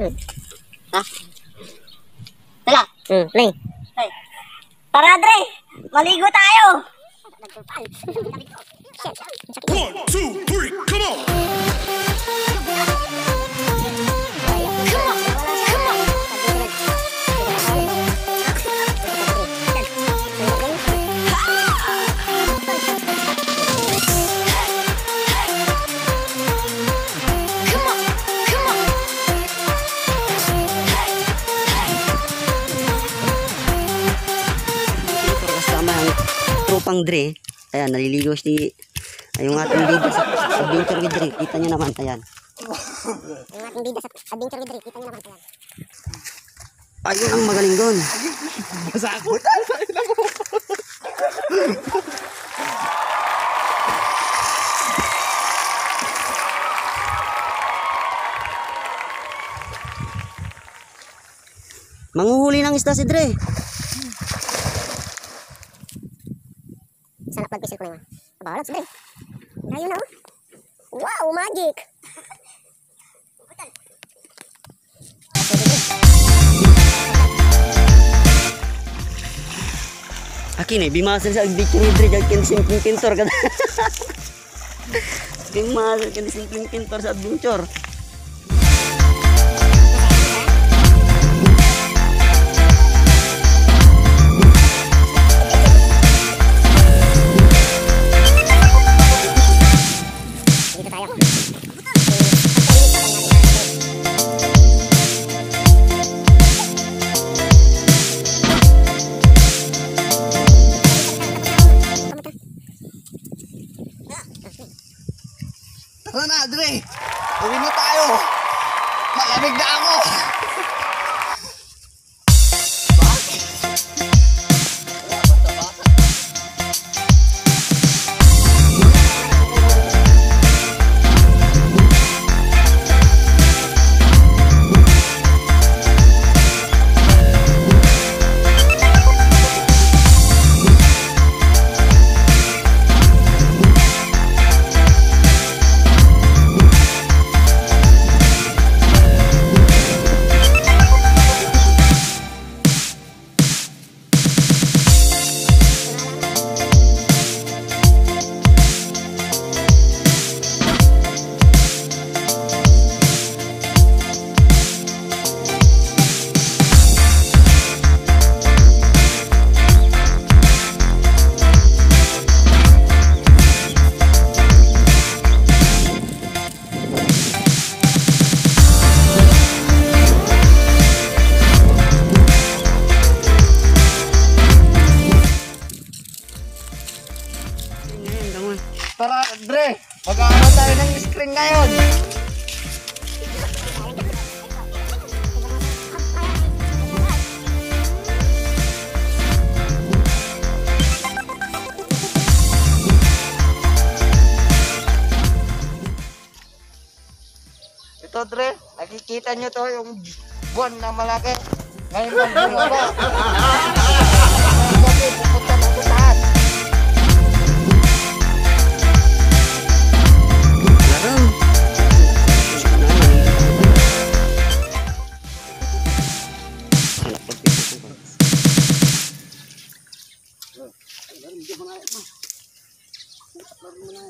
Ha? Tala. Hmm, Leng. Hey. Tara, Dre! Maligo tayo! One, two, three, tropang Dre. Ayan, naliligo si ay, yung ating bida sa adventure with Dre. Kita nyo naman, ayan. Yung ating bida sa adventure with Dre, kita niyo naman. Ayan. Ayun ang magaling doon. Manguhuli ng isda si Dre. Sana plug pistol ko na yun. Abalag, Dre. Ayun na, oh. Wow, magic! Akin eh, bimasan sa adventure with Dre. Diyan kin simpleng pintor ka. bimasan kin simpleng pintor sa adventure. Tara na, Dre! Uwi na tayo! Malamig na ako! Dre! Mag-aaral tayo ng screen ngayon! Ito, Dre, nakikita nyo to yung buwan na malaki. Ngayon lang, bumaba. mo na. Upload mo na.